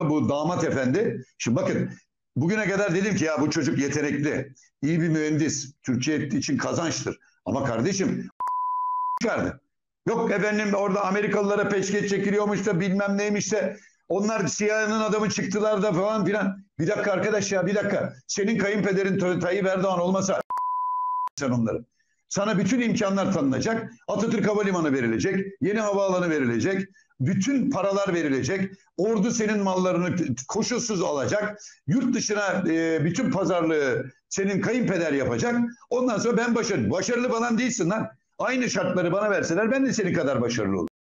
bu damat efendi. Şimdi bakın bugüne kadar dedim ki ya bu çocuk yetenekli, iyi bir mühendis, Türkiye için kazançtır. Ama kardeşim çıkardı. Yok efendim orada Amerikalılara peşkeş çekiliyormuş da bilmem neymiş de onlar CIA'nın adamı çıktılar da falan filan. Bir dakika arkadaş ya bir dakika. Senin kayınpederin Tayyip Erdoğan olmasa sen onları. Sana bütün imkanlar tanınacak. Atatürk Havalimanı verilecek. Yeni havaalanı verilecek. Bütün paralar verilecek. Ordu senin mallarını koşulsuz alacak. Yurt dışına e, bütün pazarlığı senin kayınpeder yapacak. Ondan sonra ben başarılı. Başarılı falan değilsin lan. Aynı şartları bana verseler ben de senin kadar başarılı olurum.